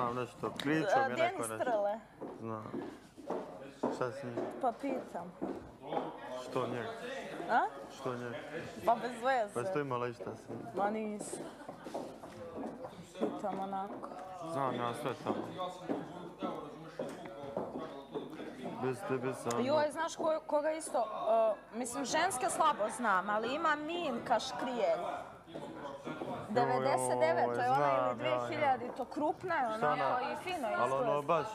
Znam nešto, pričao mi je neko nešto. Trle. Znam. Šta s njim? Pa pitam. Što njeg? A? Što njeg? Pa bez veze. Pa što imala išta s njim? Ma nisi. Pitam onako. Znam ja sve tamo. Bez tebe sam... Joj, znaš ko, koga isto, uh, mislim, ženske slabo znam, ali ima Minka Škrijelj. 99, to je ona ili ja, 2000, to krupna je Šta ona? onako i fino Ali ono baš,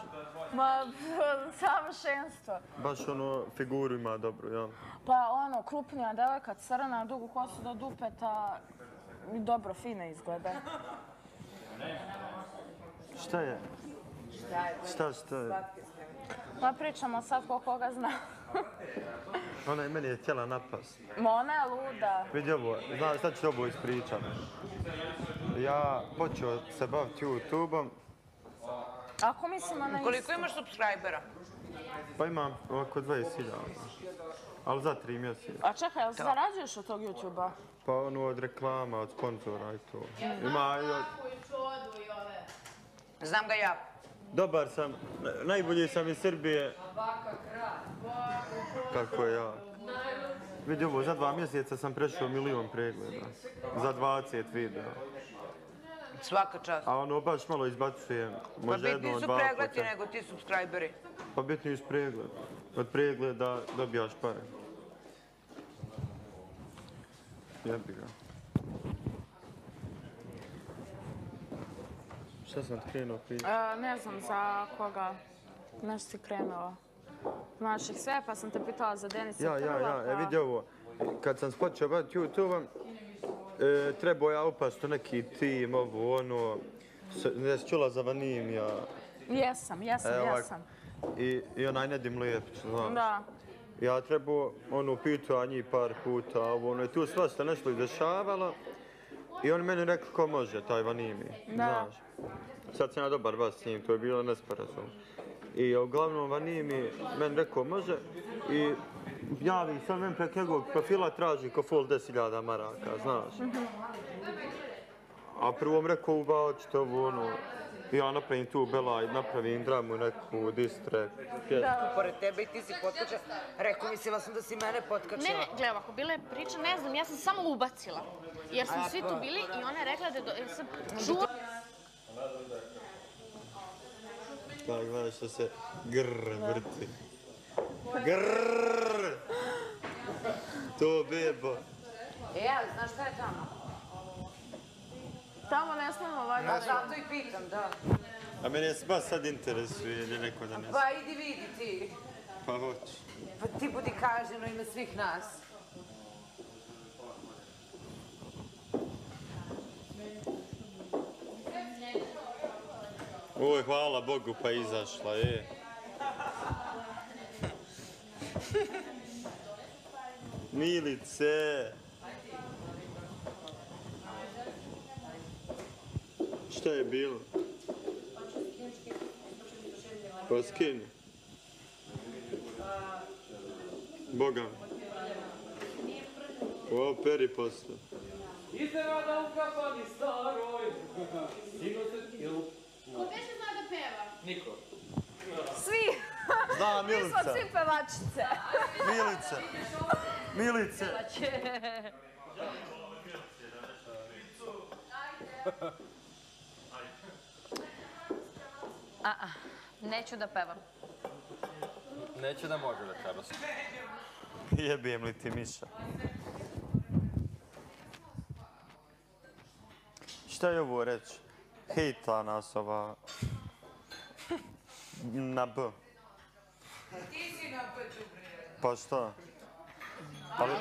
Ma, savršenstvo. baš ono figuru ima dobru, jel? Pa ono, krupnija devojka, crna, dugu kosu do dupeta, i dobro, fino izgleda. Šta je? Šta, šta je? Pa pričamo sad ko koga zna. Ona je meni je htjela napast. Ma ona je luda. Vidi ovo, znaš šta ću ovo ispričat? Ja počeo se baviti YouTube-om, Ako mislimo na Koliko isto. imaš subscribera? pa imam oko 20.000. Ali za tri mjeseca. A čekaj, jel zarađuješ od tog YouTube-a? Pa ono od reklama, od sponzora i to. Ima i od... Znam ga ja. Dobar sam, najbolji sam iz Srbije. Kako je ja. Vidi ovo, za dva mjeseca sam prešao milion pregleda. Za 20 videa. Svaka čast. A ono baš malo izbacujem. Pa Možda bitniji od su pregledi nego ti subscriberi. Pa bitniji iz pregled. Od pregleda dobijaš pare. Jebi ga. Šta sam ti krenuo pričati? E, ne znam za koga nešto si krenula. Znaš ih sve, pa sam te pitala za Denisa Ja, ja, Trla, ja, e vidi ovo. Kad sam počeo baviti YouTube-om, e, trebao ja upast u neki tim, ovo, ono, ne si čula za Vanimija. Jesam, jesam, E, ovak, jesam. I, I onaj Nedim Lijepić, znaš. Da. Ja trebao, ono, pitao njih par puta, ovo, ono, i tu svašta nešto izdešavalo. I on meni rekao ko može, taj Vanimi, znaš. Sad sam ja dobar vas s njim, to je bilo nesporazum. I uglavnom Vanimi meni rekao može i javi sam meni preko njegovog profila traži ko full 10.000 maraka, znaš. A prvo mi rekao ubao ćete ovo ono, i ja napravim tu belaj, napravim dramu neku, distrek, pjesmu. Pored tebe i ti si potkača. Rekao, mislila sam da si mene Ne, potkačila. ne, gledaj, ovako, bila je priča, ne znam, ja sam samo ubacila. Jer smo svi tu bili i ona je rekla da je do, sam čula... Da, gledaj što se grr vrti. Grrrr! To bebo. E, ali znaš šta je tamo? Tamo ne smemo valjda. Pa zato i pitam, da. A mene baš sad interesuje ili neko da ne zna. Pa idi vidi ti. Pa hoću. Pa ti budi kaženo ime svih nas. Uj, hvala Bogu pa izašla, je. Milice! Šta je bilo? Pa skini. Boga mi. O, peri posle. Iznenada u kafani staroj. Sino se... Jel? Ko beše zna da peva? Niko. Svi! Zna, Mi smo Milica. svi pevačice. Milice. Milice. A, neću da pevam. Neće da može da treba. Jebijem li ti miša? Šta je ovo reći? Hejta nas ova... Na B. Ti si na peću, bre. Pa šta? Ali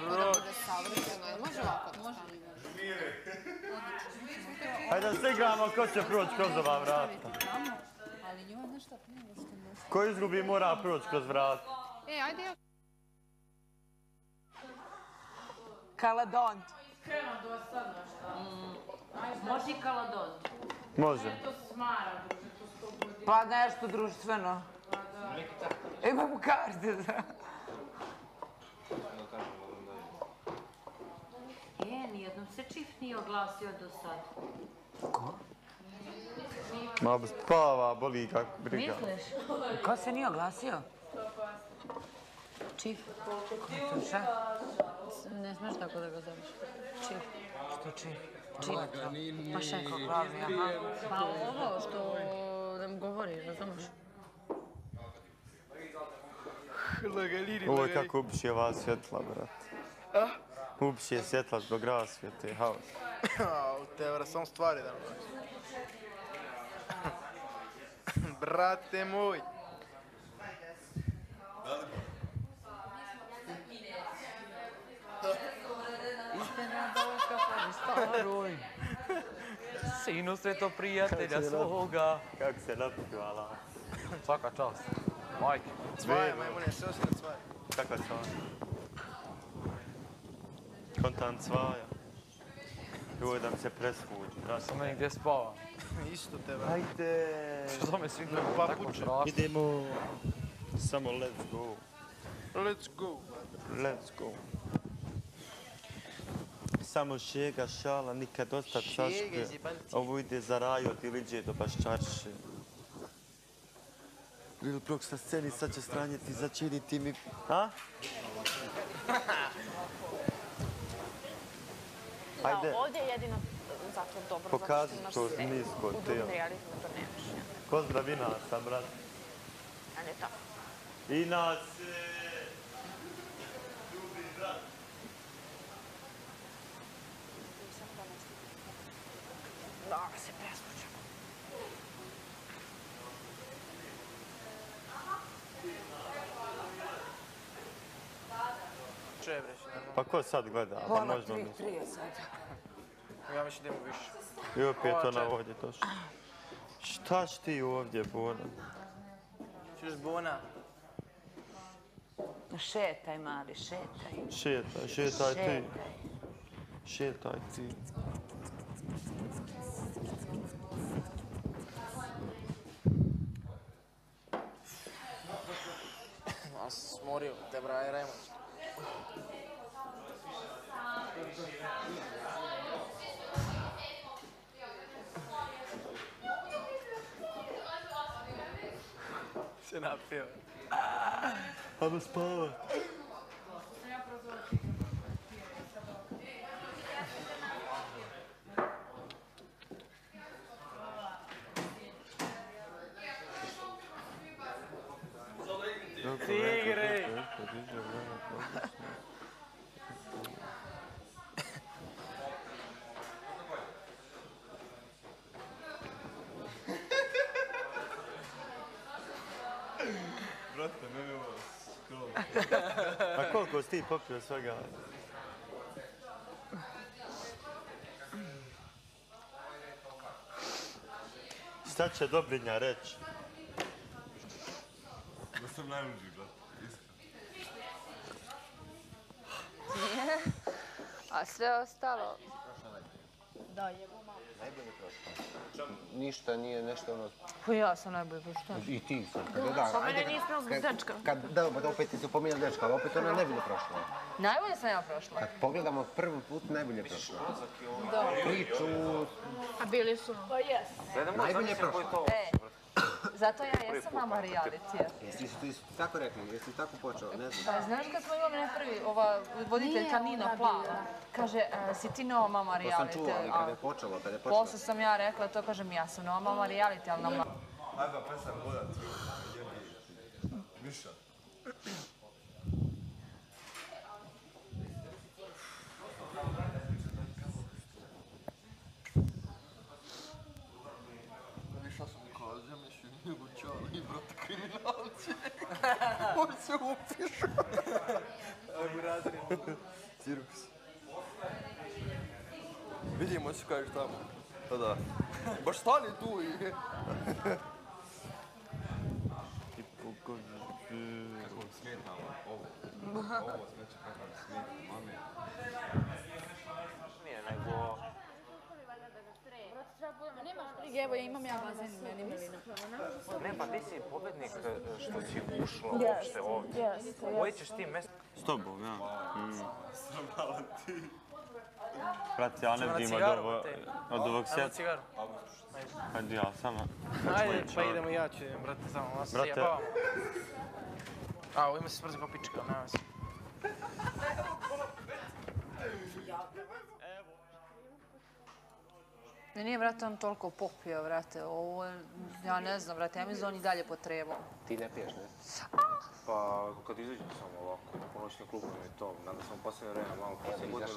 Može ovako? Može. Hajde da se igramo ko će proći kroz ova vrata. Ali njima, šta, prije da ste Ko izgubi mora proći kroz vrata. E, ajde ja. Kaladont. Može i kaladon. Može. To smara, druže, to sto godina. Pa nešto društveno. Imam karte za... E, nijednom se čif nije oglasio do sad. Ma spava, boli kako briga. Misliš? Ko se nije oglasio? Čif. Ne smeš tako da ga zoveš. Čif. Što čif? Pa je ko glavi, aha. Pa ovo što nam govori, razumeš? Ovo je kako ubiše vas svjetla, brat. Ubiše svjetla zbog rasvijete, haos. Au, te vra, samo stvari da nam Brate moj. Staroj. Sinu sveto prijatelja svoga. Kako se napivala. Svaka čast. Majke. Cvaje, majmune, sve ostane cvaje. Kakva cvaja? Kontant cvaja. Joj, da mi se presvuđi. Da Sam meni gdje spava. Isto te, vra. Ajde. Što me svi Pa tako strašno. Idemo. Samo let's go. Let's go. Let's go. Samo šega, šala, nikad ostat saške. Ovo ide za rajot ili iđe do baščarše. Lil Brok sa sceni sad će stranjeti, začiniti mi... A? Ajde. Da, ovdje je jedino zato dobro. Pokaži zato to nisko U realizmu to nemaš. ja. Pozdrav Inasa, brat. Ali je tako. Inas! Ljubi, Da, se normalno. Pa ko sad gleda? Pa možda tri, mi... tri je sad. Ja mislim da imamo više. I opet ona četiri. ovdje došla. Štaš ti ovdje, Bona? Čuješ Bona? Šetaj, mali, šetaj. Šetaj, šetaj ti. Šetaj ti. Ja sam smorio, te braje Rajmoć. Se napio. Hajmo spavat. Tigre! A koliko si ti popio svega? Šta će Dobrinja reći? Da sam najluđi, brat. A sve ostalo... Ništa nije nešto ono... Pa ja sam najbolje, pa šta? I ti sam. Kad da, Pa mene ajde, nije smjelo zbog dečka. Kad, da, pa da opet ti se upominjao dečka, ali opet ona ne bude prošla. Najbolje sam ja prošla. Kad pogledamo prvi put, najbolje je prošla. Priču, A bili su... Pa jes. najbolje je prošla. E, zato ja jesam mama realitija. Jesi ti tako rekli, jesi tako počeo, ne znam. Pa znaš kad smo imali na prvi, ova voditeljka Nina Plava, kaže, e, si ti nova mama To sam reality. čuo, ali kada je počelo, kada je počelo. Posle sam ja rekla to, kažem, ja sam nova mama reality, ali nam... Ajde, pesam vodat. Jebi. Miša. Išao sam kao zemljišnji nego čali, brate, kriminalci. On se upišu. Ajmo razred. Cirkus. Vidimo se kažeš tamo. Pa da. Baš stani tu i... Kako smeta ovo. Ovo smeće kako smeta. Mame. Nije, nego... Evo, imam ja bazen, meni Melina. Pa ti si pobednik e, što si ušla uopšte ovdje. Koji ćeš ti mjesto? S tobom, ja. Mm. Brate, ja ne vidim od, cigaru, ovo, brate. od ovog Evo svijeta. cigaru. Hajde ja sama. Ajde, pa idemo ja ću idem, brate, samo vas Brate. jebavamo. A, ovo ima se smrzi ko pička, nema se. Ne, nije, brate, on toliko popio, brate. Ovo, je- ja ne znam, brate, ja mislim da on i dalje potrebao. Ti ne piješ, ne? Pa kad izađem samo ovako, na pomoćni klub mi je to. Nadam sam u posljednje vreme malo posljednje